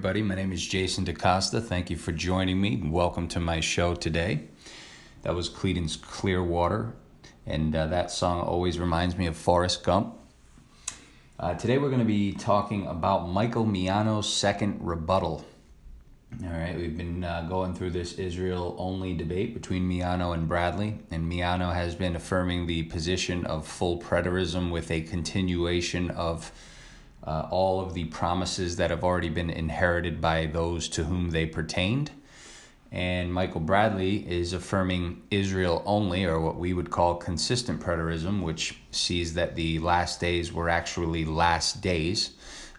Everybody. My name is Jason DeCosta. Thank you for joining me. Welcome to my show today. That was Creedence Clearwater, and uh, that song always reminds me of Forrest Gump. Uh, today, we're going to be talking about Michael Miano's second rebuttal. All right, we've been uh, going through this Israel only debate between Miano and Bradley, and Miano has been affirming the position of full preterism with a continuation of uh, all of the promises that have already been inherited by those to whom they pertained. And Michael Bradley is affirming Israel only, or what we would call consistent preterism, which sees that the last days were actually last days.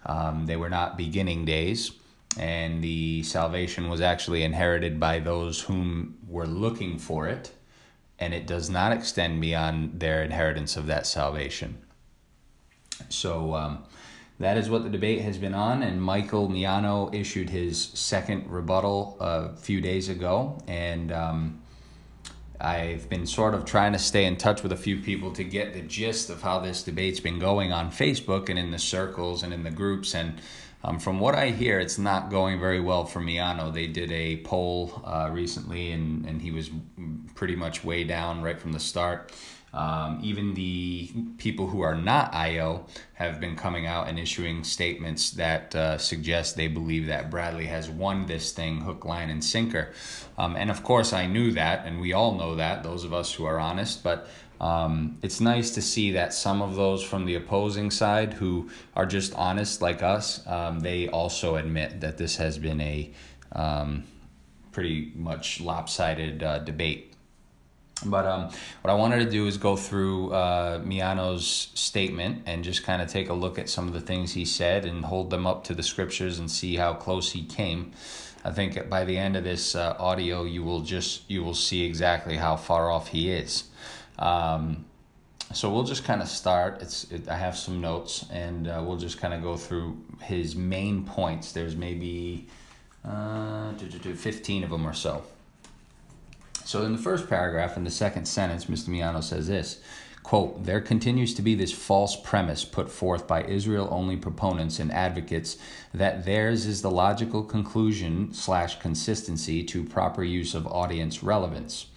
Um, they were not beginning days, and the salvation was actually inherited by those whom were looking for it, and it does not extend beyond their inheritance of that salvation. So, um, that is what the debate has been on, and Michael Miano issued his second rebuttal a few days ago, and um, I've been sort of trying to stay in touch with a few people to get the gist of how this debate's been going on Facebook and in the circles and in the groups, and um, from what I hear, it's not going very well for Miano. They did a poll uh, recently, and, and he was pretty much way down right from the start. Um, even the people who are not IO have been coming out and issuing statements that uh, suggest they believe that Bradley has won this thing hook, line, and sinker. Um, and of course, I knew that, and we all know that, those of us who are honest, but um, it's nice to see that some of those from the opposing side who are just honest like us, um, they also admit that this has been a um, pretty much lopsided uh, debate. But um, what I wanted to do is go through uh, Miano's statement and just kind of take a look at some of the things he said and hold them up to the scriptures and see how close he came. I think by the end of this uh, audio, you will just you will see exactly how far off he is. Um, so we'll just kind of start. It's it, I have some notes and uh, we'll just kind of go through his main points. There's maybe uh, 15 of them or so. So in the first paragraph, in the second sentence, Mr. Miano says this, quote, there continues to be this false premise put forth by Israel-only proponents and advocates that theirs is the logical conclusion slash consistency to proper use of audience relevance.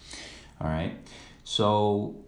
All right. So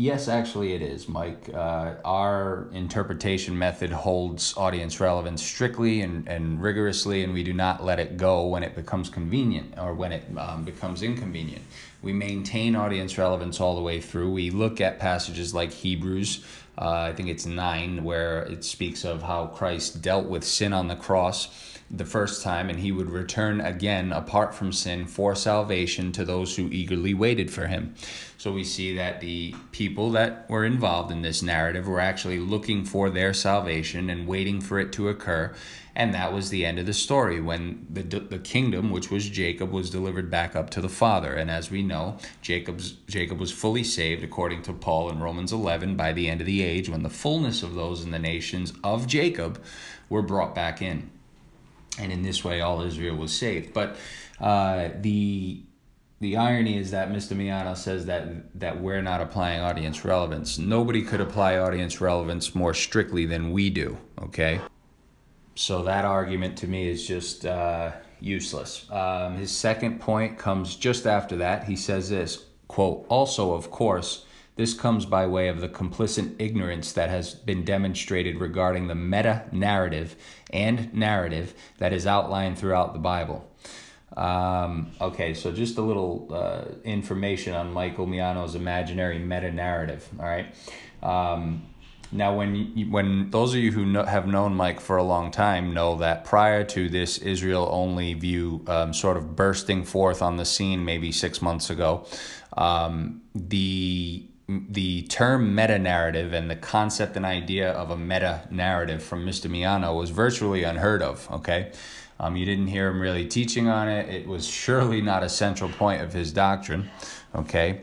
Yes, actually, it is, Mike. Uh, our interpretation method holds audience relevance strictly and, and rigorously, and we do not let it go when it becomes convenient or when it um, becomes inconvenient. We maintain audience relevance all the way through. We look at passages like Hebrews, uh, I think it's 9, where it speaks of how Christ dealt with sin on the cross the first time, and he would return again apart from sin for salvation to those who eagerly waited for him. So we see that the people that were involved in this narrative were actually looking for their salvation and waiting for it to occur. And that was the end of the story when the, the kingdom, which was Jacob, was delivered back up to the Father. And as we know, Jacob's, Jacob was fully saved, according to Paul in Romans 11, by the end of the age when the fullness of those in the nations of Jacob were brought back in and in this way all Israel was saved. But uh, the the irony is that Mr. Miano says that that we're not applying audience relevance. Nobody could apply audience relevance more strictly than we do. Okay, so that argument to me is just uh, useless. Um, his second point comes just after that. He says this quote. Also, of course this comes by way of the complicit ignorance that has been demonstrated regarding the meta narrative and narrative that is outlined throughout the Bible. Um, okay, so just a little uh, information on Michael Miano's imaginary meta narrative. All right. Um, now, when when those of you who know, have known Mike for a long time know that prior to this Israel only view um, sort of bursting forth on the scene, maybe six months ago, um, the the term meta narrative and the concept and idea of a meta narrative from Mr. Miano was virtually unheard of. Okay. Um, you didn't hear him really teaching on it. It was surely not a central point of his doctrine. Okay.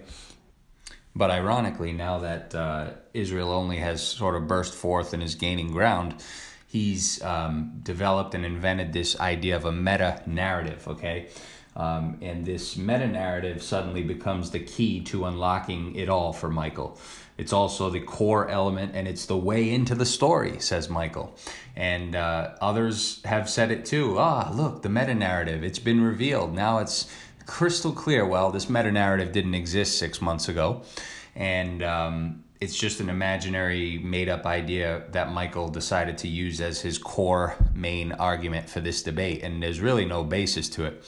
But ironically, now that uh, Israel only has sort of burst forth and is gaining ground, he's um, developed and invented this idea of a meta narrative. Okay. Um, and this meta narrative suddenly becomes the key to unlocking it all for Michael. It's also the core element and it's the way into the story, says Michael. And uh, others have said it too. Ah, look, the meta narrative, it's been revealed. Now it's crystal clear. Well, this meta narrative didn't exist six months ago. And um, it's just an imaginary made up idea that Michael decided to use as his core main argument for this debate. And there's really no basis to it.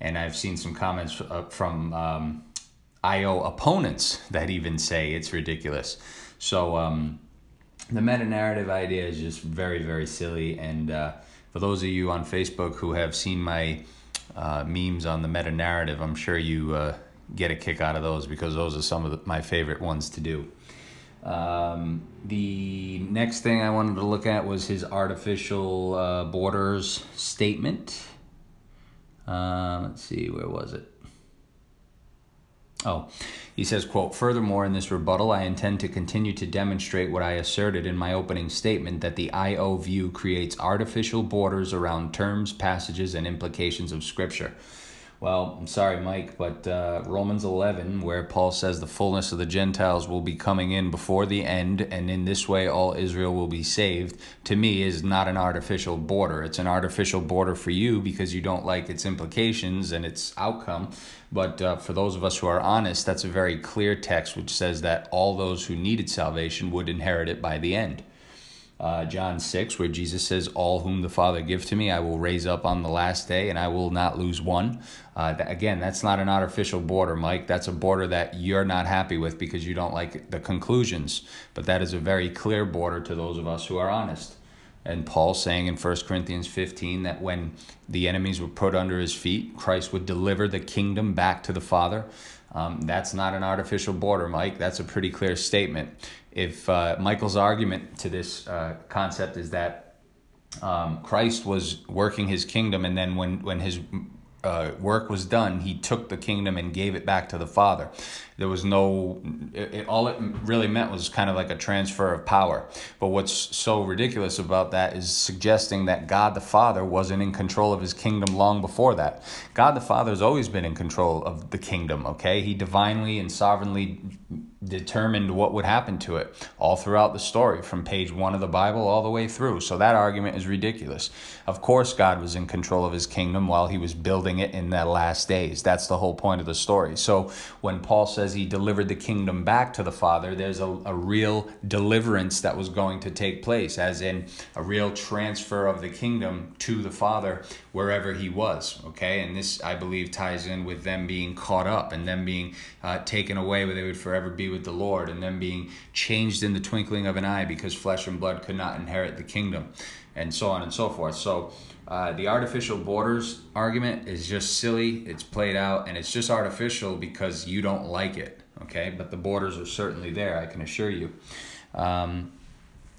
And I've seen some comments uh, from um, IO opponents that even say it's ridiculous. So um, the meta narrative idea is just very, very silly. And uh, for those of you on Facebook who have seen my uh, memes on the meta narrative, I'm sure you uh, get a kick out of those because those are some of the, my favorite ones to do. Um, the next thing I wanted to look at was his artificial uh, borders statement. Uh, let's see, where was it? Oh, he says, quote, Furthermore, in this rebuttal, I intend to continue to demonstrate what I asserted in my opening statement that the IO view creates artificial borders around terms, passages, and implications of Scripture. Well, I'm sorry, Mike, but uh, Romans 11, where Paul says the fullness of the Gentiles will be coming in before the end, and in this way all Israel will be saved, to me is not an artificial border. It's an artificial border for you because you don't like its implications and its outcome. But uh, for those of us who are honest, that's a very clear text which says that all those who needed salvation would inherit it by the end uh, John 6, where Jesus says, All whom the Father give to me, I will raise up on the last day, and I will not lose one. Uh, th- again, that's not an artificial border, Mike. That's a border that you're not happy with because you don't like the conclusions. But that is a very clear border to those of us who are honest. And Paul saying in 1 Corinthians 15 that when the enemies were put under his feet, Christ would deliver the kingdom back to the Father. Um, that's not an artificial border, Mike. That's a pretty clear statement if uh, Michael's argument to this uh, concept is that um, Christ was working his kingdom, and then when when his uh, work was done, he took the kingdom and gave it back to the Father. There was no, it, it, all it really meant was kind of like a transfer of power. But what's so ridiculous about that is suggesting that God the Father wasn't in control of his kingdom long before that. God the Father has always been in control of the kingdom, okay? He divinely and sovereignly determined what would happen to it all throughout the story from page one of the Bible all the way through. So that argument is ridiculous. Of course, God was in control of his kingdom while he was building it in the last days. That's the whole point of the story. So when Paul says he delivered the kingdom back to the Father, there's a, a real deliverance that was going to take place, as in a real transfer of the kingdom to the Father wherever he was. Okay, and this, I believe, ties in with them being caught up and them being uh, taken away where they would forever be with the Lord and them being changed in the twinkling of an eye because flesh and blood could not inherit the kingdom and so on and so forth. So uh, the artificial borders argument is just silly. It's played out and it's just artificial because you don't like it. Okay, but the borders are certainly there. I can assure you. Um,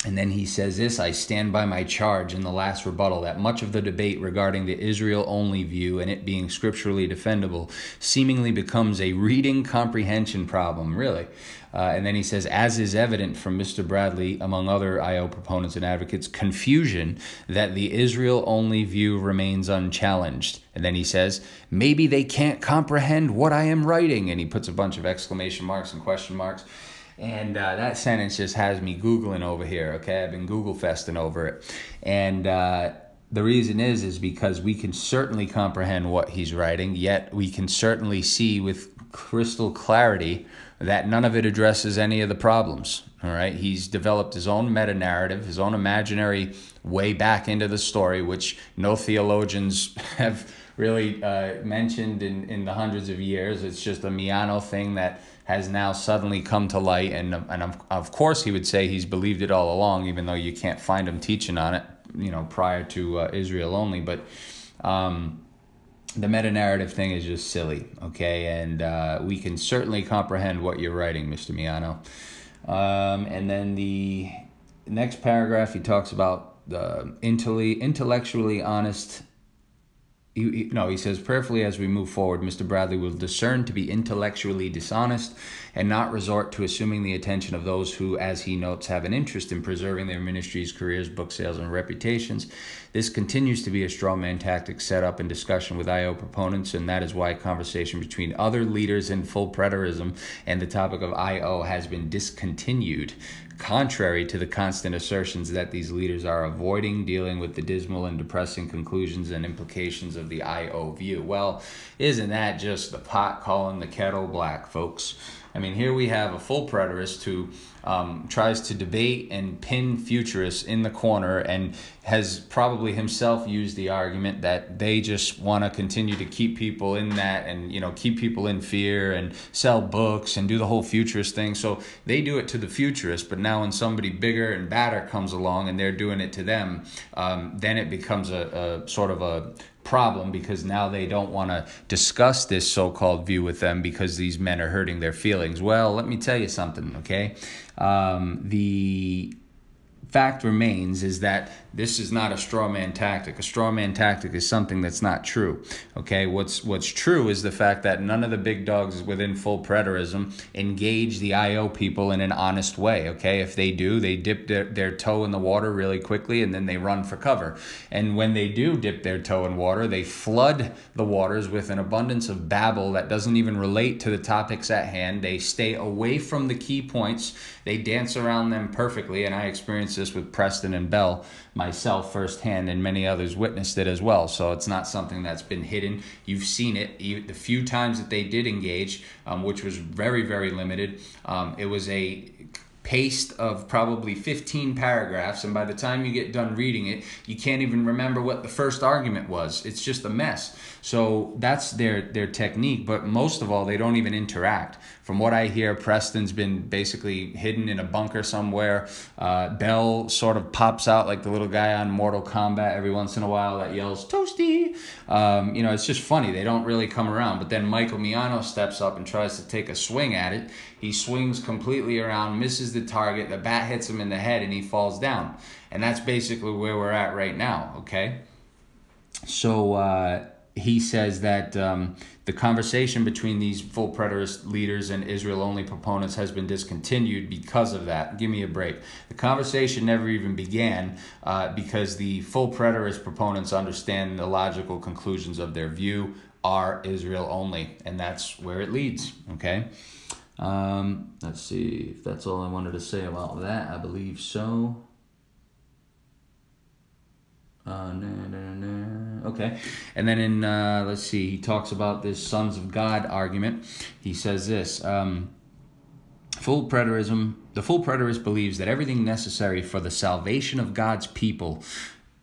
and then he says this I stand by my charge in the last rebuttal that much of the debate regarding the Israel only view and it being scripturally defendable seemingly becomes a reading comprehension problem, really. Uh, and then he says, as is evident from Mr. Bradley, among other IO proponents and advocates, confusion that the Israel only view remains unchallenged. And then he says, maybe they can't comprehend what I am writing. And he puts a bunch of exclamation marks and question marks. And uh, that sentence just has me Googling over here, okay? I've been Google festing over it. And uh, the reason is, is because we can certainly comprehend what he's writing, yet we can certainly see with crystal clarity that none of it addresses any of the problems. All right, he's developed his own meta narrative, his own imaginary way back into the story, which no theologians have really uh, mentioned in, in the hundreds of years. It's just a Miano thing that has now suddenly come to light. And, and of, course, he would say he's believed it all along, even though you can't find him teaching on it, you know, prior to uh, Israel only. But um, the meta narrative thing is just silly, okay? And uh, we can certainly comprehend what you're writing, Mr. Miano. Um, and then the next paragraph, he talks about the intellectually honest he, he, no, he says, prayerfully as we move forward, Mr. Bradley will discern to be intellectually dishonest and not resort to assuming the attention of those who, as he notes, have an interest in preserving their ministries, careers, book sales, and reputations. This continues to be a straw man tactic set up in discussion with IO proponents, and that is why conversation between other leaders in full preterism and the topic of IO has been discontinued contrary to the constant assertions that these leaders are avoiding dealing with the dismal and depressing conclusions and implications of the IO view. Well, isn't that just the pot calling the kettle black, folks? I mean, here we have a full preterist who um, tries to debate and pin futurists in the corner and has probably himself used the argument that they just want to continue to keep people in that and you know keep people in fear and sell books and do the whole futurist thing. So they do it to the futurist but now when somebody bigger and badder comes along and they're doing it to them um, then it becomes a, a sort of a problem because now they don't want to discuss this so called view with them because these men are hurting their feelings. Well, let me tell you something, okay? Um, the fact remains is that this is not a straw man tactic. A straw man tactic is something that's not true. Okay, what's what's true is the fact that none of the big dogs within full preterism engage the IO people in an honest way. Okay, if they do, they dip their, their toe in the water really quickly and then they run for cover. And when they do dip their toe in water, they flood the waters with an abundance of babble that doesn't even relate to the topics at hand. They stay away from the key points. They dance around them perfectly, and I experienced this with Preston and Bell myself firsthand, and many others witnessed it as well. So it's not something that's been hidden. You've seen it. The few times that they did engage, um, which was very, very limited, um, it was a paste of probably 15 paragraphs and by the time you get done reading it you can't even remember what the first argument was. It's just a mess. So that's their their technique but most of all they don't even interact. From what i hear preston's been basically hidden in a bunker somewhere. Uh, bell sort of pops out like the little guy on mortal kombat every once in a while that yells toasty! Um, you know it's just funny. They don't really come around. But then michael miano steps up and tries to take a swing at it. He swings completely around misses the target the bat hits him in the head and he falls down and that's basically where we're at right now okay so uh, he says that um, the conversation between these full preterist leaders and Israel only proponents has been discontinued because of that. Give me a break. The conversation never even began uh, because the full preterist proponents understand the logical conclusions of their view are Israel only, and that's where it leads. Okay. Um, let's see if that's all I wanted to say about that. I believe so. Uh, nah, nah, nah. Okay, and then in uh, let's see, he talks about this sons of God argument. He says this: um, full preterism. The full preterist believes that everything necessary for the salvation of God's people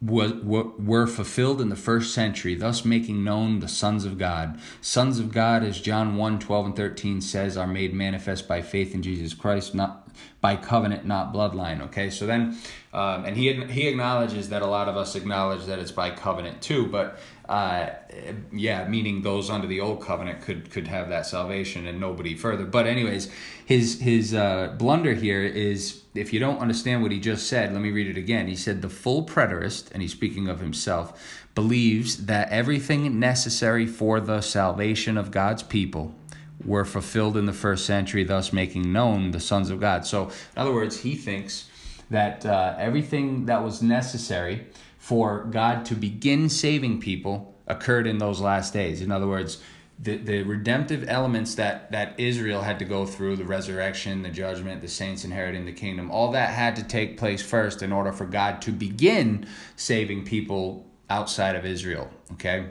were, were fulfilled in the first century, thus making known the sons of God. Sons of God, as John 1 12 and 13 says, are made manifest by faith in Jesus Christ, not by covenant, not bloodline. Okay, so then, um, and he he acknowledges that a lot of us acknowledge that it's by covenant too, but uh, yeah, meaning those under the old covenant could could have that salvation and nobody further. But anyways, his his uh, blunder here is if you don't understand what he just said, let me read it again. He said the full preterist, and he's speaking of himself, believes that everything necessary for the salvation of God's people were fulfilled in the first century, thus making known the sons of God. So, in other words, he thinks that uh, everything that was necessary for God to begin saving people occurred in those last days. In other words, the, the redemptive elements that, that Israel had to go through the resurrection, the judgment, the saints inheriting the kingdom all that had to take place first in order for God to begin saving people outside of Israel. Okay?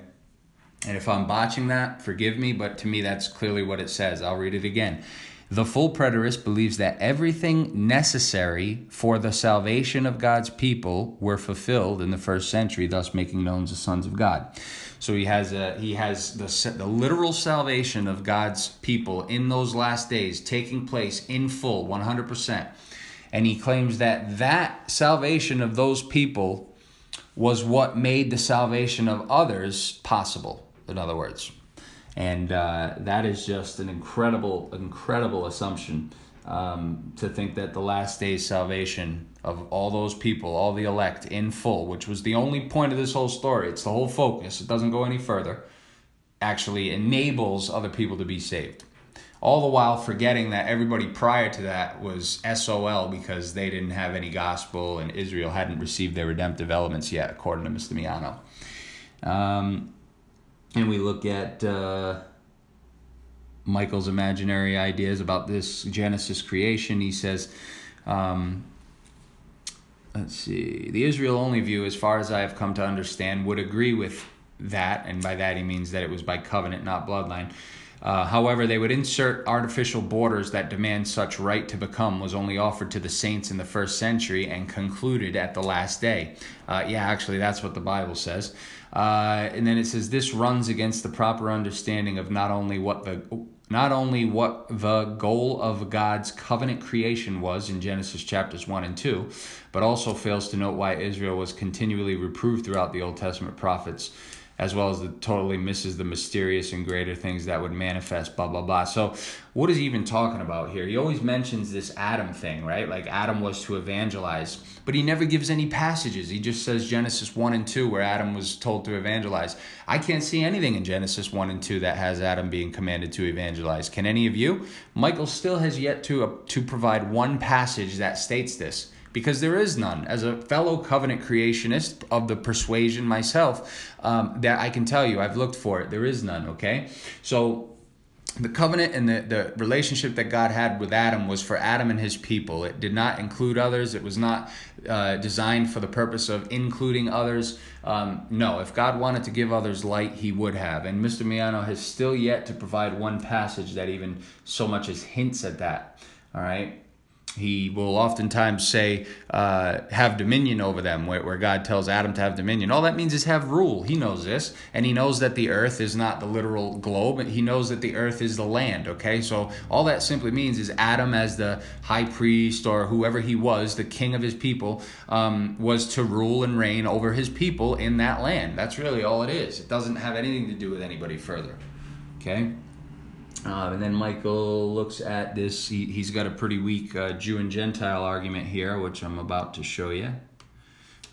And if I'm botching that, forgive me, but to me, that's clearly what it says. I'll read it again. The full preterist believes that everything necessary for the salvation of God's people were fulfilled in the first century, thus making known the sons of God. So he has a, he has the the literal salvation of God's people in those last days taking place in full, 100%. And he claims that that salvation of those people was what made the salvation of others possible in other words. And uh, that is just an incredible, incredible assumption um, to think that the last day's salvation of all those people, all the elect in full, which was the only point of this whole story, it's the whole focus, it doesn't go any further, actually enables other people to be saved. All the while forgetting that everybody prior to that was SOL because they didn't have any gospel and Israel hadn't received their redemptive elements yet, according to Mr. Miano. Um, and we look at. Uh, Michael's imaginary ideas about this Genesis creation. He says, um, let's see, the Israel only view, as far as I have come to understand, would agree with that, and by that he means that it was by covenant, not bloodline. Uh, however, they would insert artificial borders that demand such right to become was only offered to the saints in the first century and concluded at the last day. Uh, yeah, actually, that's what the Bible says. Uh, and then it says this runs against the proper understanding of not only what the not only what the goal of God's covenant creation was in Genesis chapters 1 and 2, but also fails to note why Israel was continually reproved throughout the Old Testament prophets as well as the totally misses the mysterious and greater things that would manifest, blah, blah, blah. So, what is he even talking about here? He always mentions this Adam thing, right? Like Adam was to evangelize, but he never gives any passages. He just says Genesis 1 and 2, where Adam was told to evangelize. I can't see anything in Genesis 1 and 2 that has Adam being commanded to evangelize. Can any of you? Michael still has yet to, uh, to provide one passage that states this because there is none. As a fellow covenant creationist of the persuasion myself, um, that I can tell you, I've looked for it. There is none, okay? So the covenant and the, the relationship that God had with Adam was for Adam and his people. It did not include others. It was not uh, designed for the purpose of including others. Um, no, if God wanted to give others light, he would have. And Mr. Miano has still yet to provide one passage that even so much as hints at that. All right he will oftentimes say, uh, have dominion over them, where, where, God tells Adam to have dominion. All that means is have rule. He knows this. And he knows that the earth is not the literal globe. He knows that the earth is the land, okay? So all that simply means is Adam, as the high priest or whoever he was, the king of his people, um, was to rule and reign over his people in that land. That's really all it is. It doesn't have anything to do with anybody further, okay? Uh, and then Michael looks at this. He, he's got a pretty weak uh, Jew and Gentile argument here, which I'm about to show you.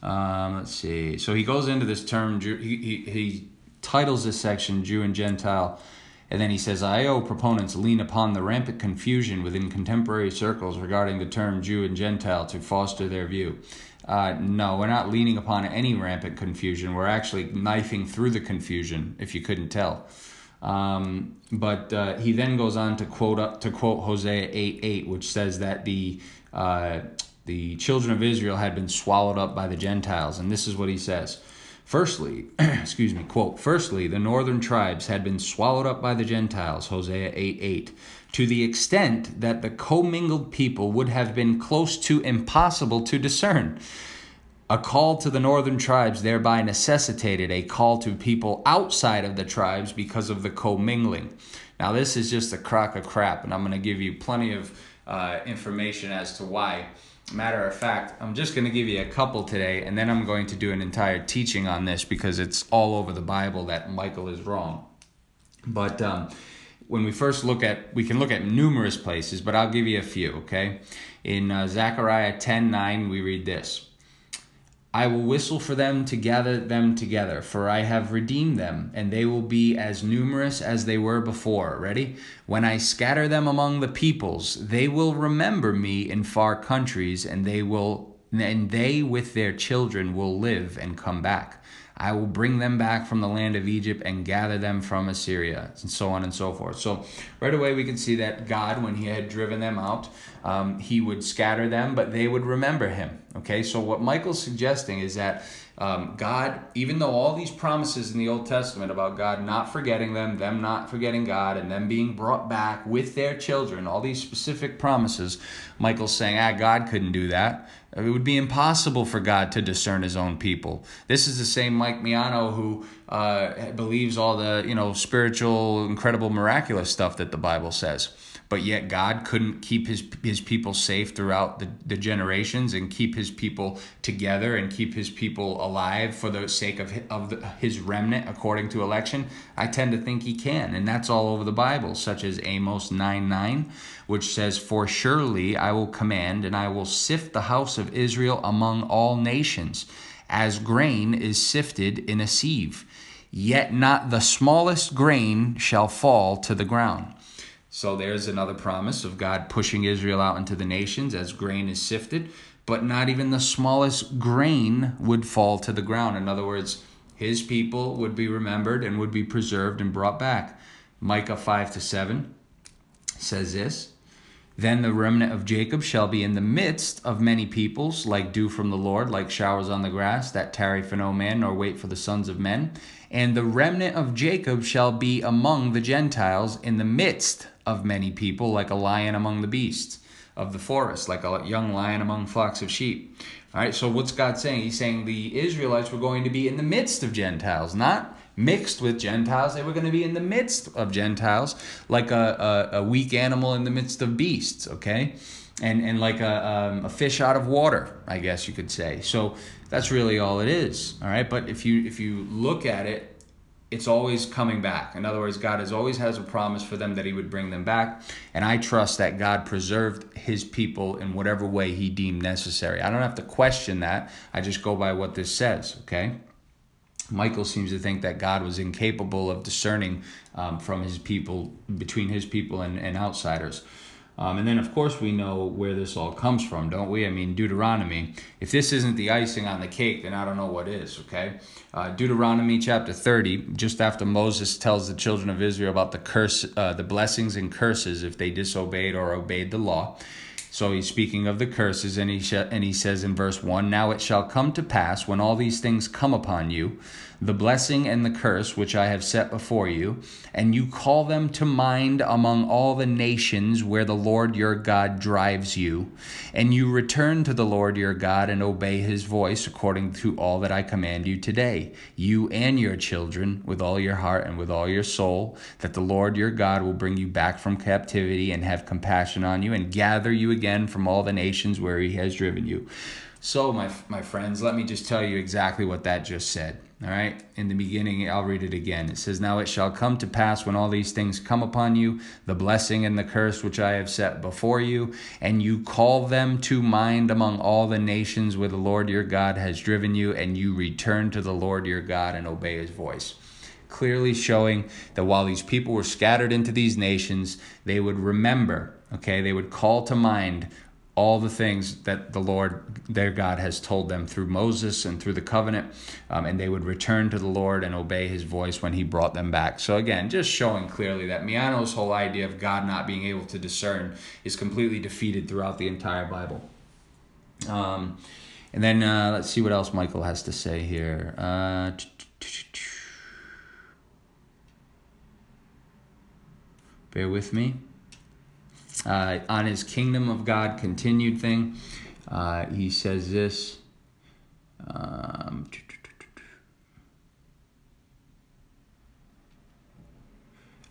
Um, let's see. So he goes into this term, he, he, he titles this section Jew and Gentile, and then he says IO proponents lean upon the rampant confusion within contemporary circles regarding the term Jew and Gentile to foster their view. Uh, no, we're not leaning upon any rampant confusion. We're actually knifing through the confusion, if you couldn't tell. Um, but uh, he then goes on to quote up, to quote Hosea 8 8, which says that the uh, the children of Israel had been swallowed up by the Gentiles. And this is what he says. Firstly, excuse me, quote, firstly, the northern tribes had been swallowed up by the Gentiles, Hosea 8 8, to the extent that the commingled people would have been close to impossible to discern. A call to the northern tribes thereby necessitated a call to people outside of the tribes because of the commingling. Now, this is just a crock of crap, and I'm going to give you plenty of uh, information as to why. Matter of fact, I'm just going to give you a couple today, and then I'm going to do an entire teaching on this because it's all over the Bible that Michael is wrong. But um, when we first look at, we can look at numerous places, but I'll give you a few, okay? In uh, Zechariah 10 9, we read this. I will whistle for them to gather them together, for I have redeemed them, and they will be as numerous as they were before. Ready? When I scatter them among the peoples, they will remember me in far countries, and they will and they with their children will live and come back. I will bring them back from the land of Egypt and gather them from Assyria, and so on and so forth. So, right away, we can see that God, when He had driven them out, um, He would scatter them, but they would remember Him. Okay, so what Michael's suggesting is that um, God, even though all these promises in the Old Testament about God not forgetting them, them not forgetting God, and them being brought back with their children, all these specific promises, Michael's saying, ah, God couldn't do that. It would be impossible for God to discern his own people. This is the same Mike Miano who uh, believes all the, you know, spiritual, incredible, miraculous stuff that the Bible says. But yet God couldn't keep his his people safe throughout the, the generations and keep his people together and keep his people alive for the sake of of the, his remnant according to election? I tend to think he can, and that's all over the Bible, such as Amos 9 9, which says, For surely I will command and I will sift the house of Israel among all nations, as grain is sifted in a sieve yet not the smallest grain shall fall to the ground. So there's another promise of God pushing Israel out into the nations as grain is sifted, but not even the smallest grain would fall to the ground. In other words, his people would be remembered and would be preserved and brought back. Micah 5 to 7 says this then the remnant of Jacob shall be in the midst of many peoples, like dew from the Lord, like showers on the grass, that tarry for no man, nor wait for the sons of men. And the remnant of Jacob shall be among the Gentiles, in the midst of many people, like a lion among the beasts of the forest, like a young lion among flocks of sheep. All right, so what's God saying? He's saying the Israelites were going to be in the midst of Gentiles, not mixed with Gentiles. They were going to be in the midst of Gentiles, like a, a, a weak animal in the midst of beasts, okay? And, and like a, um, a fish out of water, I guess you could say. So that's really all it is, all right? But if you, if you look at it, it's always coming back. In other words, God has always has a promise for them that He would bring them back, and I trust that God preserved His people in whatever way He deemed necessary. I don't have to question that. I just go by what this says. Okay. Michael seems to think that God was incapable of discerning um, from his people, between his people and, and outsiders. Um, and then, of course, we know where this all comes from, don't we? I mean, Deuteronomy. If this isn't the icing on the cake, then I don't know what is, okay? Uh, Deuteronomy chapter 30, just after Moses tells the children of Israel about the curse, uh, the blessings and curses if they disobeyed or obeyed the law. So he's speaking of the curses, and he, sh- and he says in verse 1 Now it shall come to pass when all these things come upon you, the blessing and the curse which I have set before you, and you call them to mind among all the nations where the Lord your God drives you, and you return to the Lord your God and obey his voice according to all that I command you today, you and your children, with all your heart and with all your soul, that the Lord your God will bring you back from captivity and have compassion on you and gather you again from all the nations where he has driven you. So, my, my friends, let me just tell you exactly what that just said. All right, in the beginning, I'll read it again. It says, Now it shall come to pass when all these things come upon you, the blessing and the curse which I have set before you, and you call them to mind among all the nations where the Lord your God has driven you, and you return to the Lord your God and obey his voice. Clearly showing that while these people were scattered into these nations, they would remember, okay, they would call to mind all the things that the Lord, their God, has told them through Moses and through the covenant, um, and they would return to the Lord and obey his voice when he brought them back. So, again, just showing clearly that Miano's whole idea of God not being able to discern is completely defeated throughout the entire Bible. Um, and then uh, let's see what else Michael has to say here. Uh, bear with me uh, on his kingdom of God continued thing. Uh, he says this. Um,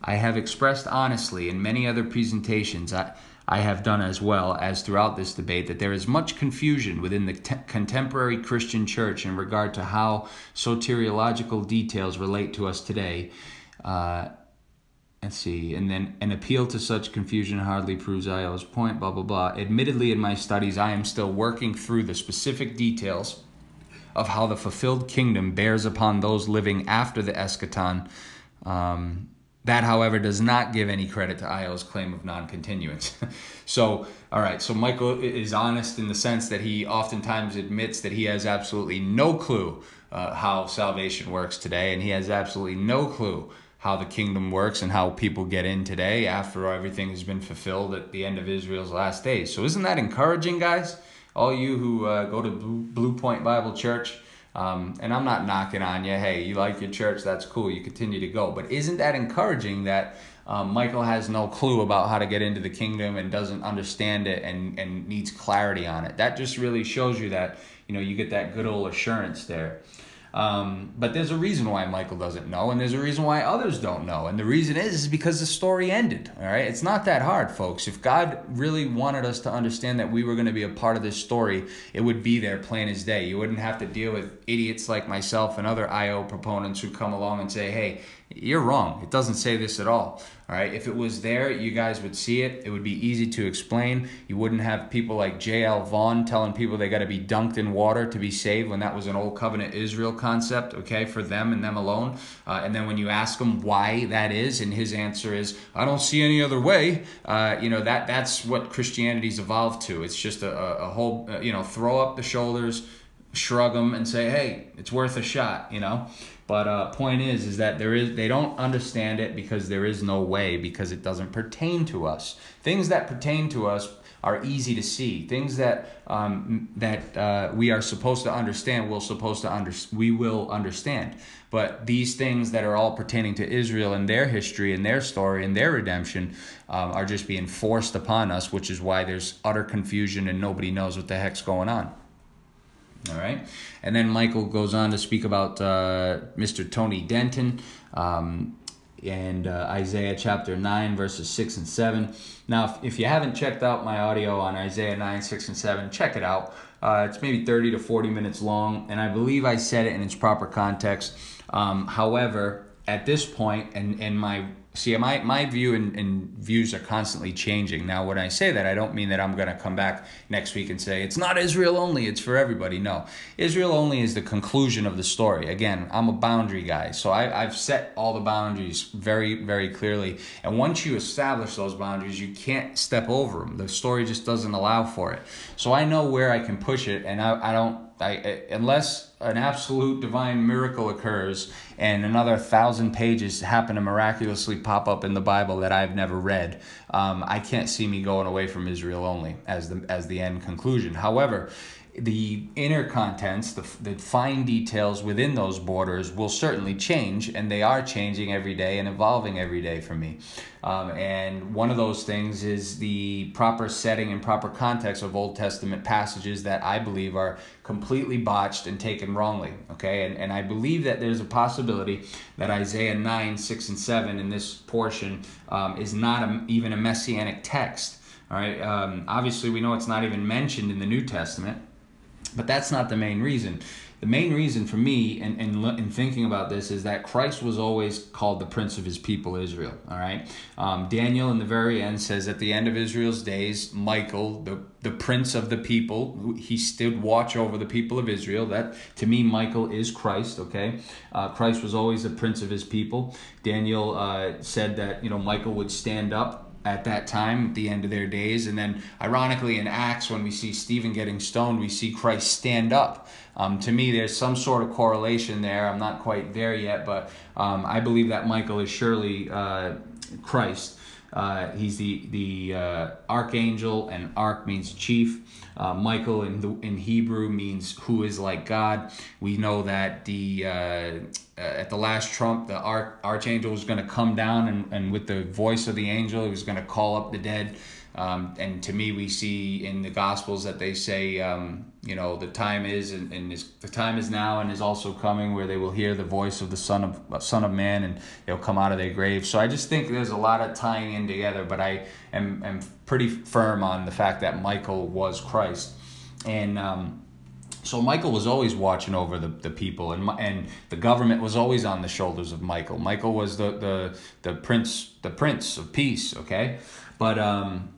I have expressed honestly in many other presentations I, I have done as well as throughout this debate that there is much confusion within the te- contemporary Christian church in regard to how soteriological details relate to us today. Uh, let's see, and then an appeal to such confusion hardly proves Io's point, blah, blah, blah. Admittedly, in my studies, I am still working through the specific details of how the fulfilled kingdom bears upon those living after the eschaton. Um, that, however, does not give any credit to Io's claim of non continuance. so, all right, so Michael is honest in the sense that he oftentimes admits that he has absolutely no clue uh, how salvation works today, and he has absolutely no clue how the kingdom works and how people get in today after everything has been fulfilled at the end of Israel's last days. So, isn't that encouraging, guys? All you who uh, go to Blue Point Bible Church, um, and I'm not knocking on you. Hey, you like your church? That's cool. You continue to go. But isn't that encouraging that um, Michael has no clue about how to get into the kingdom and doesn't understand it and, and needs clarity on it? That just really shows you that you know you get that good old assurance there. Um, but there's a reason why Michael doesn't know, and there's a reason why others don't know. And the reason is, is because the story ended. All right, it's not that hard, folks. If God really wanted us to understand that we were going to be a part of this story, it would be there plain as day. You wouldn't have to deal with idiots like myself and other IO proponents who come along and say, "Hey, you're wrong. It doesn't say this at all." All right, if it was there, you guys would see it. It would be easy to explain. You wouldn't have people like J.L. Vaughn telling people they got to be dunked in water to be saved when that was an old covenant Israel concept, okay, for them and them alone. Uh, and then when you ask him why that is, and his answer is, I don't see any other way, uh, you know, that that's what Christianity's evolved to. It's just a, a, whole, uh, you know, throw up the shoulders, shrug them, and say, hey, it's worth a shot, you know. But uh, point is, is that there is they don't understand it because there is no way because it doesn't pertain to us. Things that pertain to us are easy to see. Things that um, that uh, we are supposed to understand, we're supposed to under we will understand. But these things that are all pertaining to Israel and their history and their story and their redemption um, are just being forced upon us, which is why there's utter confusion and nobody knows what the heck's going on. All right. And then Michael goes on to speak about uh, Mr. Tony Denton um, and uh, Isaiah chapter 9, verses 6 and 7. Now, if, if you haven't checked out my audio on Isaiah 9, 6 and 7, check it out. Uh, it's maybe 30 to 40 minutes long, and I believe I said it in its proper context. Um, however, at this point, and, and my see my, my view and, and, views are constantly changing. Now when i say that i don't mean that i'm going to come back next week and say it's not israel only it's for everybody. No. Israel only is the conclusion of the story. Again i'm a boundary guy so I, i've set all the boundaries very very clearly. And once you establish those boundaries you can't step over them the story just doesn't allow for it. So i know where i can push it and i, I don't I, unless an absolute divine miracle occurs and another thousand pages happen to miraculously pop up in the Bible that I've never read, um, I can't see me going away from Israel only as the as the end conclusion. However, the inner contents, the, the fine details within those borders will certainly change, and they are changing every day and evolving every day for me. Um, and one of those things is the proper setting and proper context of Old Testament passages that I believe are completely botched and taken wrongly. Okay, and, and I believe that there's a possibility that Isaiah 9, 6, and 7 in this portion um, is not a, even a messianic text. All right, um, obviously, we know it's not even mentioned in the New Testament. But that's not the main reason. The main reason for me in, in, in thinking about this is that Christ was always called the prince of his people, Israel. All right. Um, Daniel, in the very end, says at the end of Israel's days, Michael, the, the prince of the people, he stood watch over the people of Israel. That, to me, Michael is Christ. Okay. Uh, Christ was always the prince of his people. Daniel uh, said that, you know, Michael would stand up at that time, at the end of their days. And then, ironically, in Acts, when we see Stephen getting stoned, we see Christ stand up. Um, to me, there's some sort of correlation there. I'm not quite there yet, but um, I believe that Michael is surely uh, Christ. Uh, he's the the uh, archangel, and arch means chief. Uh, Michael in the in Hebrew means who is like God. We know that the uh, uh, at the last trump, the arch, archangel was going to come down, and, and with the voice of the angel, he was going to call up the dead. Um, and to me, we see in the Gospels that they say, um, you know, the time is and, and is, the time is now and is also coming where they will hear the voice of the Son of Son of Man and they'll come out of their grave. So I just think there's a lot of tying in together, but I am, am pretty firm on the fact that Michael was Christ, and. Um, so Michael was always watching over the, the people, and and the government was always on the shoulders of Michael. Michael was the the the prince the prince of peace. Okay, but um,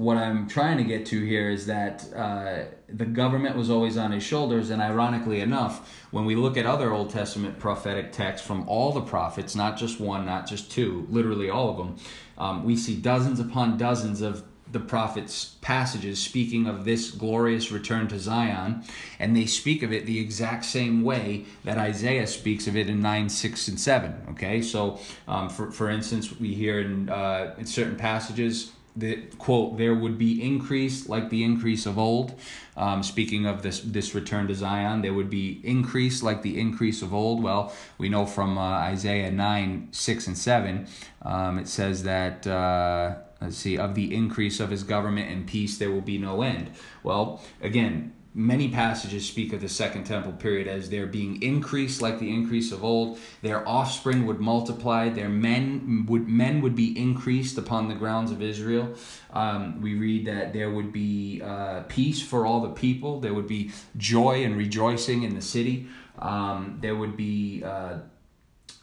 what I'm trying to get to here is that uh, the government was always on his shoulders, and ironically enough, when we look at other Old Testament prophetic texts from all the prophets, not just one, not just two, literally all of them, um, we see dozens upon dozens of the prophets' passages speaking of this glorious return to Zion, and they speak of it the exact same way that Isaiah speaks of it in 9, 6, and 7. Okay, so um, for, for instance, we hear in, uh, in certain passages, that quote there would be increase like the increase of old. Um, speaking of this this return to zion there would be increase like the increase of old. Well we know from uh, isaiah 9 6 and 7 um, it says that uh, let's see of the increase of his government and peace there will be no end. Well again many passages speak of the second temple period as there being increased like the increase of old. Their offspring would multiply. Their men would men would be increased upon the grounds of israel. Um, we read that there would be uh, peace for all the people. There would be joy and rejoicing in the city. Um, there would be uh,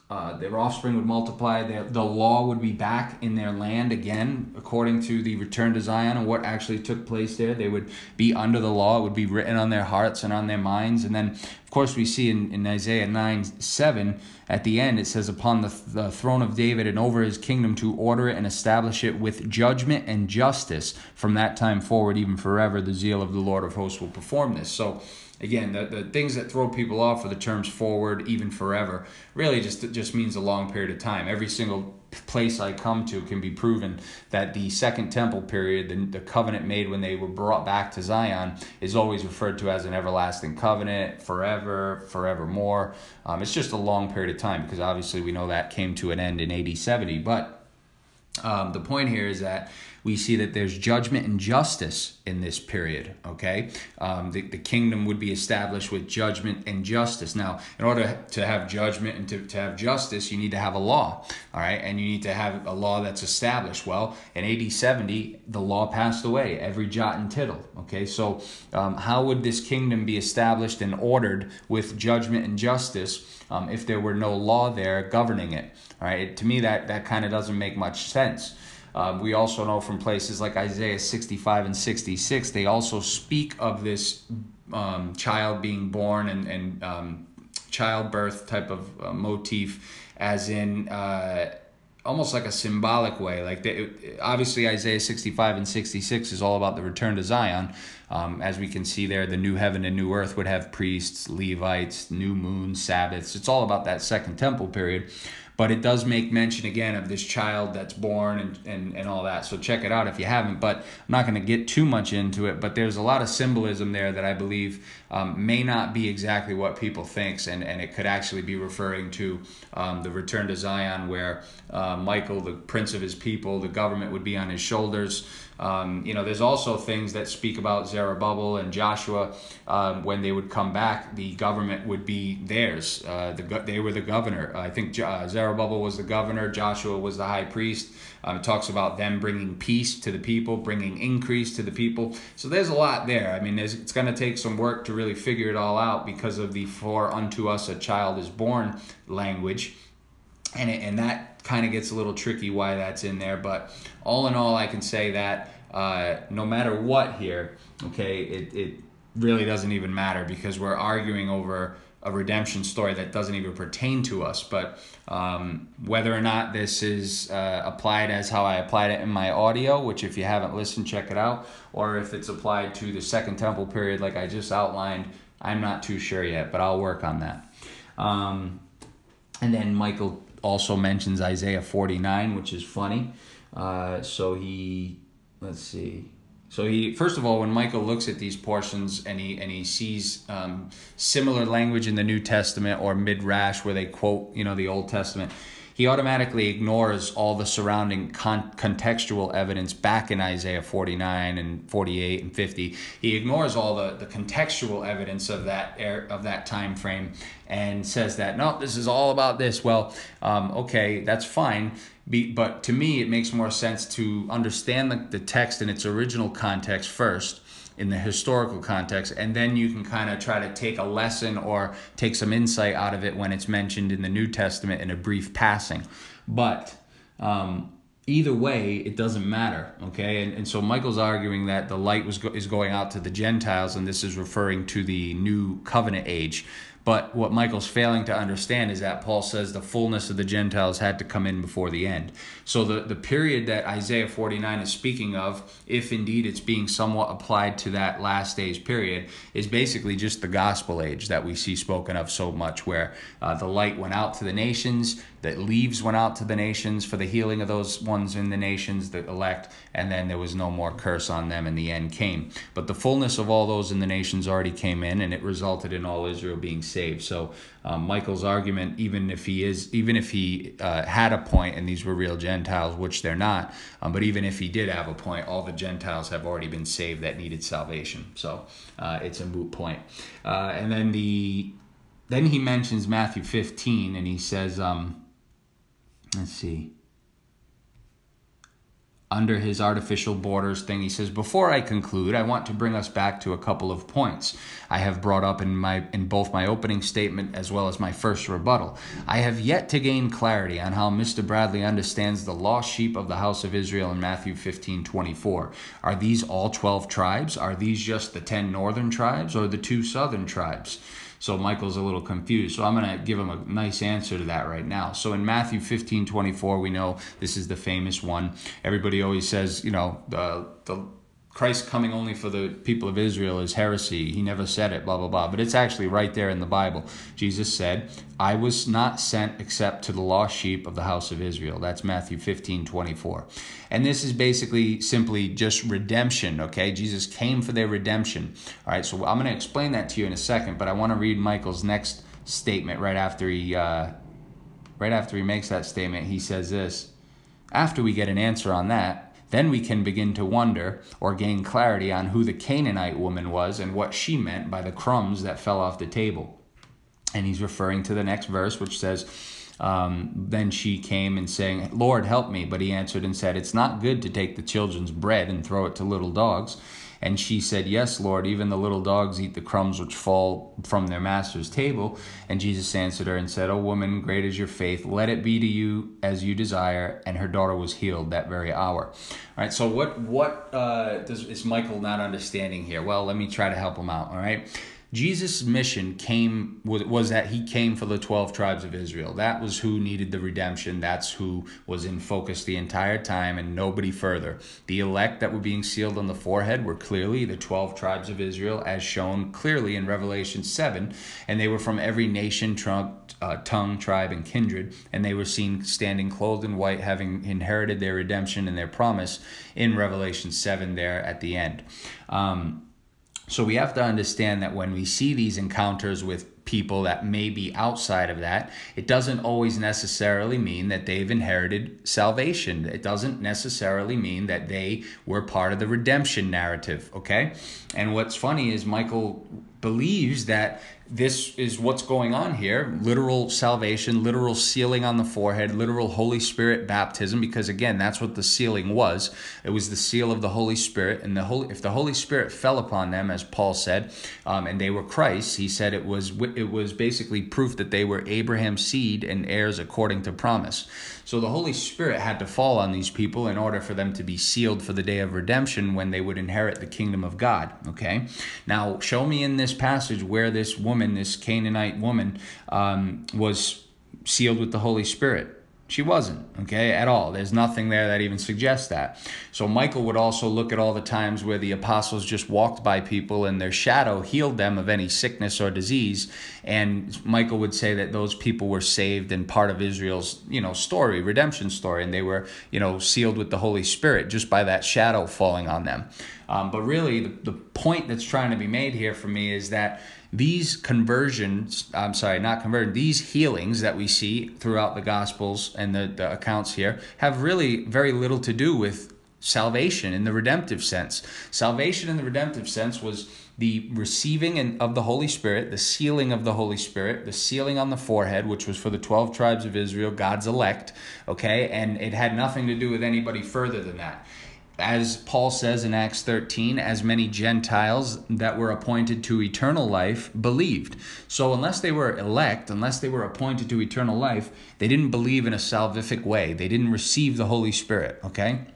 uh, their offspring would multiply. Their, the law would be back in their land again, according to the return to Zion and what actually took place there. They would be under the law. It would be written on their hearts and on their minds. And then, of course, we see in, in Isaiah 9 7, at the end, it says, Upon the, the throne of David and over his kingdom to order it and establish it with judgment and justice. From that time forward, even forever, the zeal of the Lord of hosts will perform this. So, again the, the things that throw people off are the terms forward even forever. Really just just means a long period of time. Every single place i come to can be proven that the second temple period the, the covenant made when they were brought back to zion is always referred to as an everlasting covenant forever forevermore. Um, it's just a long period of time because obviously we know that came to an end in AD 70 but um, the point here is that we see that there's judgment and justice in this period. Okay, um, the, the kingdom would be established with judgment and justice. Now, in order to have judgment and to, to have justice, you need to have a law. All right, and you need to have a law that's established. Well, in AD 70, the law passed away, every jot and tittle. Okay, so um, how would this kingdom be established and ordered with judgment and justice um, if there were no law there governing it? All right, to me, that, that kind of doesn't make much sense. Um, we also know from places like Isaiah 65 and 66, they also speak of this um, child being born and, and um, childbirth type of uh, motif, as in uh, almost like a symbolic way. Like they, obviously, Isaiah 65 and 66 is all about the return to Zion. Um, as we can see there, the new heaven and new earth would have priests, Levites, new moon, Sabbaths. It's all about that second temple period but it does make mention again of this child that's born and, and, and all that. So check it out if you haven't. But I'm not going to get too much into it. But there's a lot of symbolism there that I believe um, may not be exactly what people thinks, and, and it could actually be referring to um, the return to Zion, where uh, Michael, the prince of his people, the government would be on his shoulders. Um, you know, there's also things that speak about Zerubbabel and Joshua. Um, when they would come back, the government would be theirs. Uh, the, they were the governor. I think uh, Zerubbabel was the governor, Joshua was the high priest. Um, it talks about them bringing peace to the people, bringing increase to the people. So there's a lot there. I mean, it's going to take some work to really figure it all out because of the "for unto us a child is born" language, and it, and that kind of gets a little tricky why that's in there. But all in all, I can say that uh, no matter what here, okay, it it really doesn't even matter because we're arguing over a redemption story that doesn't even pertain to us. But um, whether or not this is uh, applied as how I applied it in my audio, which if you haven't listened, check it out, or if it's applied to the Second Temple period, like I just outlined, I'm not too sure yet, but I'll work on that. Um, and then Michael also mentions Isaiah 49, which is funny. Uh, so he, let's see. So he first of all, when Michael looks at these portions and he and he sees um, similar language in the New Testament or midrash where they quote you know the Old Testament, he automatically ignores all the surrounding con- contextual evidence back in Isaiah 49 and 48 and 50. He ignores all the, the contextual evidence of that er, of that time frame and says that no, this is all about this. Well, um, okay, that's fine be, but to me, it makes more sense to understand the, the text in its original context first, in the historical context, and then you can kind of try to take a lesson or take some insight out of it when it's mentioned in the New Testament in a brief passing. But um, either way, it doesn't matter. Okay, and, and so Michael's arguing that the light was go- is going out to the Gentiles, and this is referring to the new covenant age. But what Michael's failing to understand is that Paul says the fullness of the Gentiles had to come in before the end. So the, the period that Isaiah 49 is speaking of, if indeed it's being somewhat applied to that last days period, is basically just the gospel age that we see spoken of so much, where uh, the light went out to the nations, The leaves went out to the nations for the healing of those ones in the nations, that elect, and then there was no more curse on them, and the end came. But the fullness of all those in the nations already came in, and it resulted in all Israel being saved. So um, Michael's argument, even if he is, even if he uh, had a point, and these were real Gentiles, which they're not, um, but even if he did have a point, all the Gentiles have already been saved that needed salvation. So uh, it's a moot point. Uh, and then the then he mentions Matthew 15 and he says, um, let's see, under his artificial borders thing, he says, Before I conclude, I want to bring us back to a couple of points I have brought up in my in both my opening statement as well as my first rebuttal. I have yet to gain clarity on how Mr. Bradley understands the lost sheep of the house of Israel in Matthew 15 24. Are these all 12 tribes? Are these just the 10 northern tribes or the two southern tribes? So Michael's a little confused. So I'm going to give him a nice answer to that right now. So in Matthew 15 24, we know this is the famous one. Everybody always says, you know, the, the Christ coming only for the people of Israel is heresy. He never said it, blah, blah, blah. But it's actually right there in the Bible. Jesus said, I was not sent except to the lost sheep of the house of Israel. That's Matthew 15, 24. And this is basically simply just redemption, okay? Jesus came for their redemption. All right, so I'm going to explain that to you in a second, but I want to read Michael's next statement right after he, uh, right after he makes that statement. He says this, after we get an answer on that, then we can begin to wonder or gain clarity on who the Canaanite woman was and what she meant by the crumbs that fell off the table. And he's referring to the next verse, which says, um, Then she came and saying, Lord, help me. But he answered and said, It's not good to take the children's bread and throw it to little dogs. And she said, Yes, Lord, even the little dogs eat the crumbs which fall from their master's table. And Jesus answered her and said, O woman, great is your faith. Let it be to you as you desire. And her daughter was healed that very hour. All right, so what, what uh, does, is Michael not understanding here? Well, let me try to help him out, all right? Jesus' mission came was that he came for the 12 tribes of Israel. That was who needed the redemption. That's who was in focus the entire time and nobody further. The elect that were being sealed on the forehead were clearly the 12 tribes of Israel as shown clearly in Revelation 7 and they were from every nation, trunk, uh, tongue, tribe and kindred and they were seen standing clothed in white having inherited their redemption and their promise in Revelation 7 there at the end. Um, so we have to understand that when we see these encounters with people that may be outside of that, it doesn't always necessarily mean that they've inherited salvation. It doesn't necessarily mean that they were part of the redemption narrative, okay? And what's funny is Michael believes that this is what's going on here literal salvation, literal sealing on the forehead, literal Holy Spirit baptism, because again, that's what the sealing was. It was the seal of the Holy Spirit. And the Holy, if the Holy Spirit fell upon them, as Paul said, um, and they were Christ, he said it was, it was basically proof that they were Abraham's seed and heirs according to promise. So the Holy Spirit had to fall on these people in order for them to be sealed for the day of redemption when they would inherit the kingdom of God. Okay? Now, show me in this passage where this woman, this Canaanite woman, um, was sealed with the Holy Spirit. She wasn't, okay, at all. There's nothing there that even suggests that. So Michael would also look at all the times where the apostles just walked by people and their shadow healed them of any sickness or disease. And Michael would say that those people were saved and part of Israel's, you know, story, redemption story, and they were, you know, sealed with the Holy Spirit just by that shadow falling on them. Um, but really, the, the point that's trying to be made here for me is that these conversions, I'm sorry, not conversion, these healings that we see throughout the Gospels and the, the accounts here have really very little to do with salvation in the redemptive sense. Salvation in the redemptive sense was the receiving of the Holy Spirit, the sealing of the Holy Spirit, the sealing on the forehead, which was for the 12 tribes of Israel, God's elect, okay? And it had nothing to do with anybody further than that as Paul says in Acts 13, as many Gentiles that were appointed to eternal life believed. So, unless they were elect, unless they were appointed to eternal life, they didn't believe in a salvific way. They didn't receive the Holy Spirit, okay?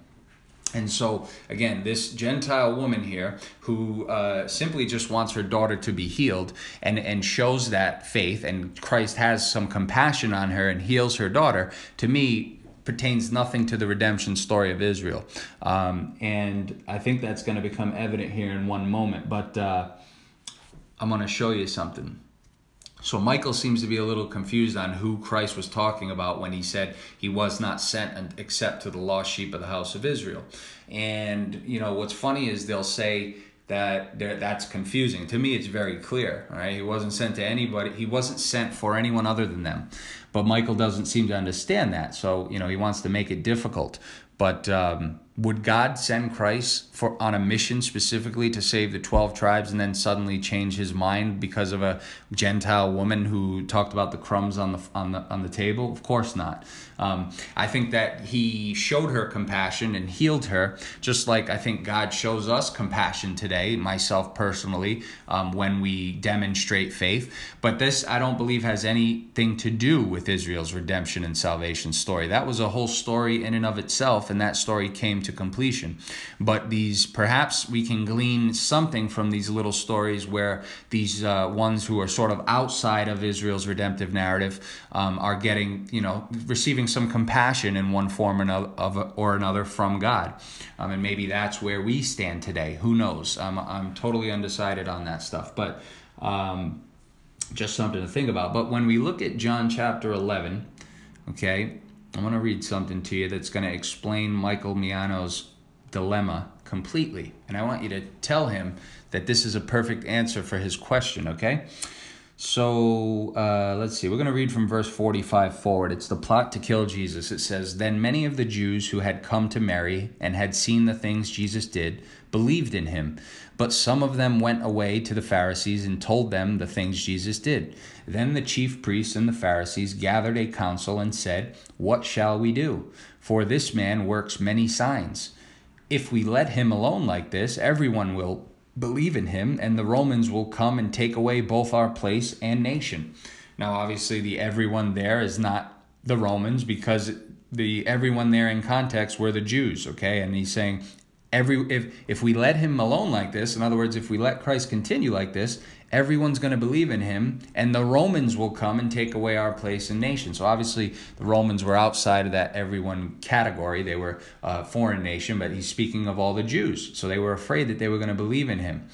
And so, again, this Gentile woman here who uh, simply just wants her daughter to be healed and, and shows that faith, and Christ has some compassion on her and heals her daughter, to me, pertains nothing to the redemption story of Israel. Um, and I think that's going to become evident here in one moment. But uh, I'm going to show you something. So Michael seems to be a little confused on who Christ was talking about when he said he was not sent except to the lost sheep of the house of Israel. And you know what's funny is they'll say that that's confusing. To me, it's very clear. Right? He wasn't sent to anybody. He wasn't sent for anyone other than them. But Michael doesn't seem to understand that. So you know he wants to make it difficult. But um, would God send Christ for on a mission specifically to save the 12 tribes and then suddenly change his mind because of a Gentile woman who talked about the crumbs on the on the on the table? Of course not. Um, I think that he showed her compassion and healed her, just like I think God shows us compassion today, myself personally, um, when we demonstrate faith. But this, I don't believe, has anything to do with Israel's redemption and salvation story. That was a whole story in and of itself, and that story came to completion. But these, perhaps we can glean something from these little stories where these uh, ones who are sort of outside of Israel's redemptive narrative um, are getting, you know, receiving some compassion in one form or another from God. Um, and maybe that's where we stand today. Who knows? I'm, I'm totally undecided on that stuff. But um, just something to think about. But when we look at John chapter 11, okay, I'm going to read something to you that's going to explain Michael Miano's dilemma completely. And I want you to tell him that this is a perfect answer for his question, okay? So uh, let's see. We're going to read from verse 45 forward. It's the plot to kill Jesus. It says Then many of the Jews who had come to Mary and had seen the things Jesus did believed in him. But some of them went away to the Pharisees and told them the things Jesus did. Then the chief priests and the Pharisees gathered a council and said, What shall we do? For this man works many signs. If we let him alone like this, everyone will believe in him, and the Romans will come and take away both our place and nation. Now, obviously, the everyone there is not the Romans because the everyone there in context were the Jews, okay? And he's saying every if if we let him alone like this, in other words, if we let Christ continue like this, everyone's going to believe in him, and the Romans will come and take away our place in nation. So obviously, the Romans were outside of that everyone category. They were a foreign nation, but he's speaking of all the Jews. So they were afraid that they were going to believe in him.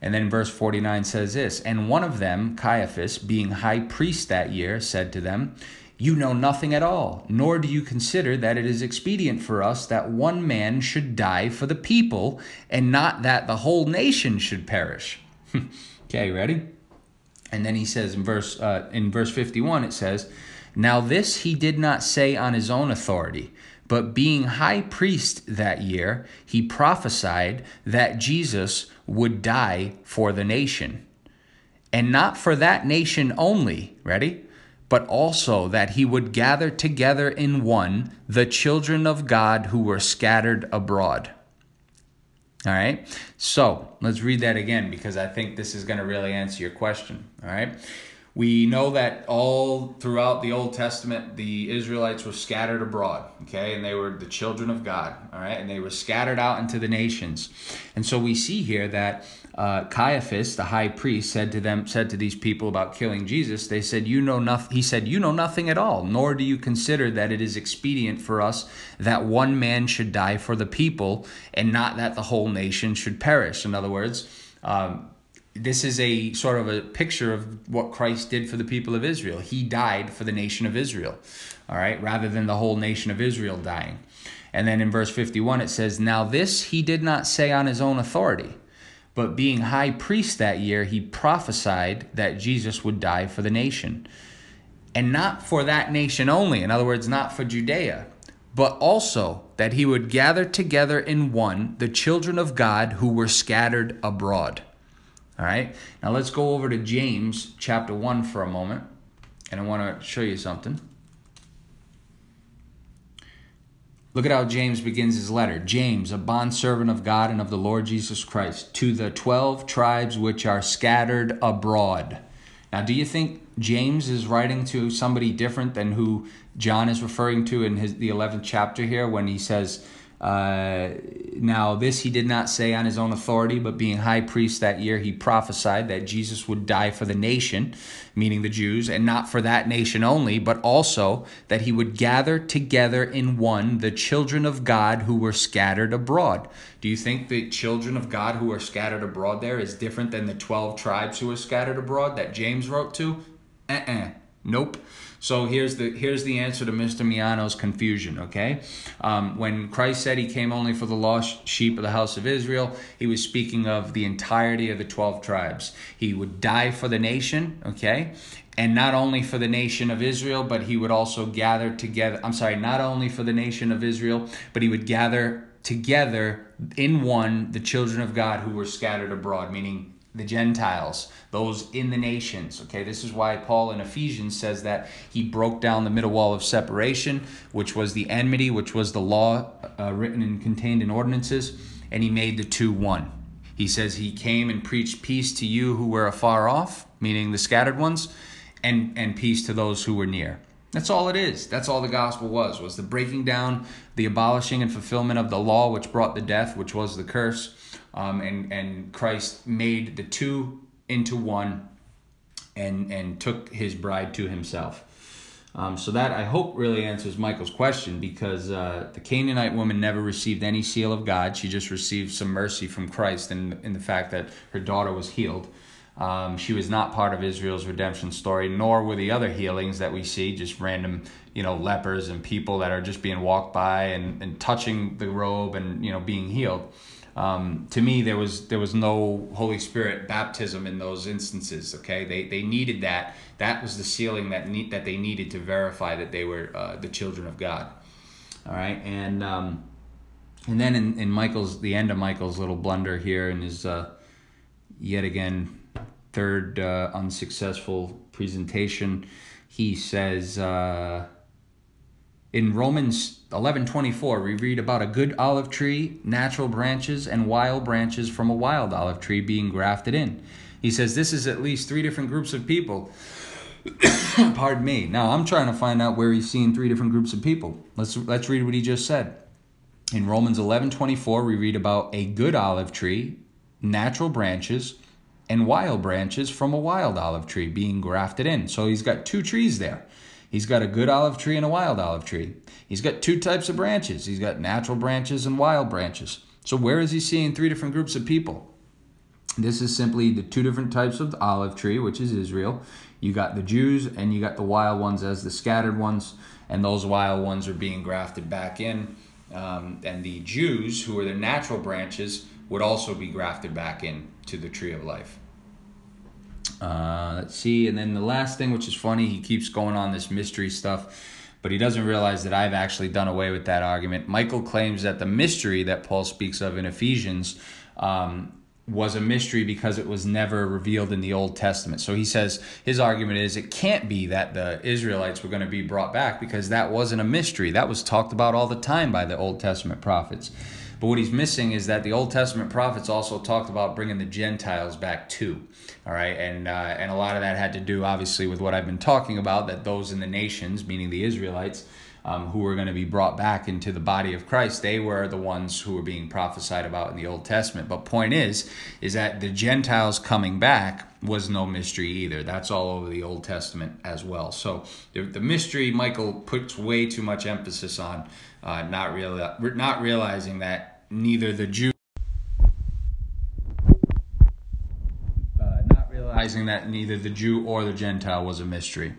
And then verse 49 says this And one of them, Caiaphas, being high priest that year, said to them, You know nothing at all, nor do you consider that it is expedient for us that one man should die for the people, and not that the whole nation should perish. Okay, ready? And then he says in verse uh, in verse 51 it says, "Now this he did not say on his own authority, but being high priest that year, he prophesied that Jesus would die for the nation. And not for that nation only, ready? But also that he would gather together in one the children of God who were scattered abroad." All right. So let's read that again because I think this is going to really answer your question. All right. We know that all throughout the Old Testament, the Israelites were scattered abroad, okay, and they were the children of God, all right, and they were scattered out into the nations. And so we see here that uh, Caiaphas, the high priest, said to them, said to these people about killing Jesus, they said, "You know nothing." He said, "You know nothing at all, nor do you consider that it is expedient for us that one man should die for the people, and not that the whole nation should perish." In other words. Um, this is a sort of a picture of what Christ did for the people of Israel. He died for the nation of Israel, all right, rather than the whole nation of Israel dying. And then in verse 51, it says, Now this he did not say on his own authority but being high priest that year, he prophesied that Jesus would die for the nation. And not for that nation only, in other words, not for Judea, but also that he would gather together in one the children of God who were scattered abroad. All right, now let's go over to James chapter 1 for a moment, and I want to show you something. Look at how James begins his letter. James, a bondservant of God and of the Lord Jesus Christ, to the 12 tribes which are scattered abroad. Now, do you think James is writing to somebody different than who John is referring to in his the 11th chapter here when he says, uh, now, this he did not say on his own authority, but being high priest that year, he prophesied that Jesus would die for the nation, meaning the Jews, and not for that nation only, but also that he would gather together in one the children of God who were scattered abroad. Do you think the children of God who are scattered abroad there is different than the 12 tribes who were scattered abroad that James wrote to? Uh-uh. Nope. So here's the here's the answer to Mr. Miano's confusion. Okay, um, when Christ said He came only for the lost sheep of the house of Israel, He was speaking of the entirety of the twelve tribes. He would die for the nation. Okay, and not only for the nation of Israel, but He would also gather together. I'm sorry, not only for the nation of Israel, but He would gather together in one the children of God who were scattered abroad, meaning the Gentiles, those in the nations. Okay, this is why Paul in Ephesians says that he broke down the middle wall of separation, which was the enmity, which was the law uh, written and contained in ordinances, and he made the two one. He says he came and preached peace to you who were afar off, meaning the scattered ones, and, and peace to those who were near. That's all it is. That's all the gospel was, was the breaking down, the abolishing and fulfillment of the law which brought the death, which was the curse, um, and and Christ made the two into one, and and took his bride to himself. Um, so that I hope really answers Michael's question because uh, the Canaanite woman never received any seal of God. She just received some mercy from Christ in in the fact that her daughter was healed. Um, she was not part of Israel's redemption story, nor were the other healings that we see, just random, you know, lepers and people that are just being walked by and, and touching the robe and, you know, being healed um, to me there was there was no Holy Spirit baptism in those instances. Okay, they they needed that. That was the sealing that need, that they needed to verify that they were uh, the children of God. All right, and um, and then in, in Michael's the end of Michael's little blunder here in his uh, yet again third uh, unsuccessful presentation, he says. Uh, in Romans 11:24 we read about a good olive tree, natural branches and wild branches from a wild olive tree being grafted in. He says this is at least three different groups of people. Pardon me. Now I'm trying to find out where he's seeing three different groups of people. Let's let's read what he just said. In Romans 11:24 we read about a good olive tree, natural branches, and wild branches from a wild olive tree being grafted in. So he's got two trees there. He's got a good olive tree and a wild olive tree. He's got two types of branches. He's got natural branches and wild branches. So where is he seeing three different groups of people? This is simply the two different types of olive tree, which is Israel. You got the Jews and you got the wild ones as the scattered ones, and those wild ones are being grafted back in. Um, and the Jews, who are the natural branches, would also be grafted back in to the tree of life. Uh, let's see. And then the last thing, which is funny, he keeps going on this mystery stuff, but he doesn't realize that I've actually done away with that argument. Michael claims that the mystery that Paul speaks of in Ephesians um, was a mystery because it was never revealed in the Old Testament. So he says his argument is it can't be that the Israelites were going to be brought back because that wasn't a mystery. That was talked about all the time by the Old Testament prophets. But what he's missing is that the Old Testament prophets also talked about bringing the Gentiles back too. All right, and uh, and a lot of that had to do, obviously, with what I've been talking about. That those in the nations, meaning the Israelites, um, who were going to be brought back into the body of Christ, they were the ones who were being prophesied about in the Old Testament. But point is, is that the Gentiles coming back was no mystery either. That's all over the Old Testament as well. So the, the mystery Michael puts way too much emphasis on uh, not real, not realizing that neither the Jew, uh, not realizing that neither the Jew or the Gentile was a mystery.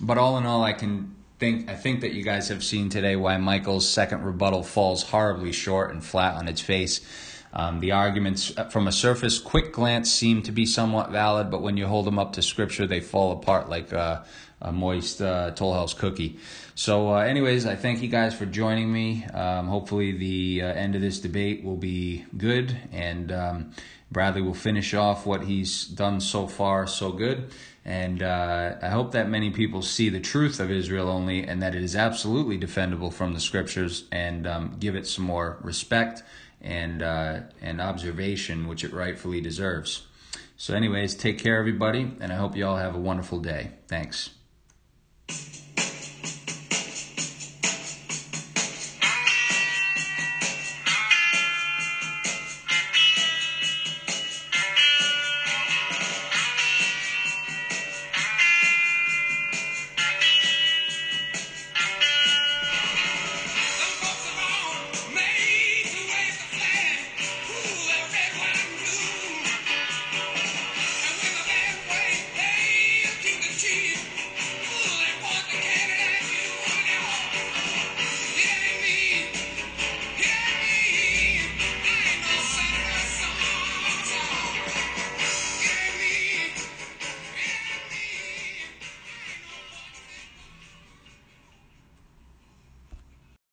But all in all, I can think I think that you guys have seen today why Michael's second rebuttal falls horribly short and flat on its face. Um, the arguments uh, from a surface quick glance seem to be somewhat valid, but when you hold them up to scripture, they fall apart like uh, a moist uh, Toll House cookie. So, uh, anyways, I thank you guys for joining me. Um, hopefully, the uh, end of this debate will be good, and um, Bradley will finish off what he's done so far so good. And uh, I hope that many people see the truth of Israel only and that it is absolutely defendable from the scriptures and um, give it some more respect and, uh, and observation, which it rightfully deserves. So, anyways, take care, everybody, and I hope you all have a wonderful day. Thanks.